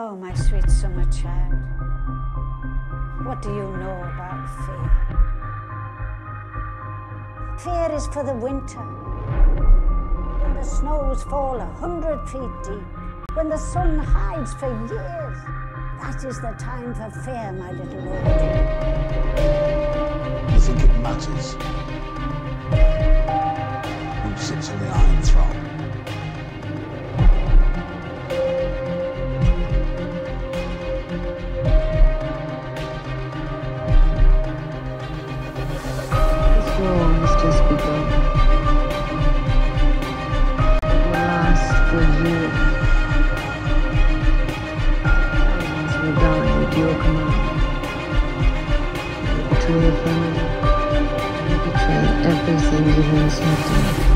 Oh, my sweet summer child, what do you know about fear? Fear is for the winter, when the snows fall a hundred feet deep, when the sun hides for years. That is the time for fear, my little lord. You think it matters who sits on the Iron Throne? War has just begun. It for years. Thousands will die at your command. You betray family. You betray everything you once.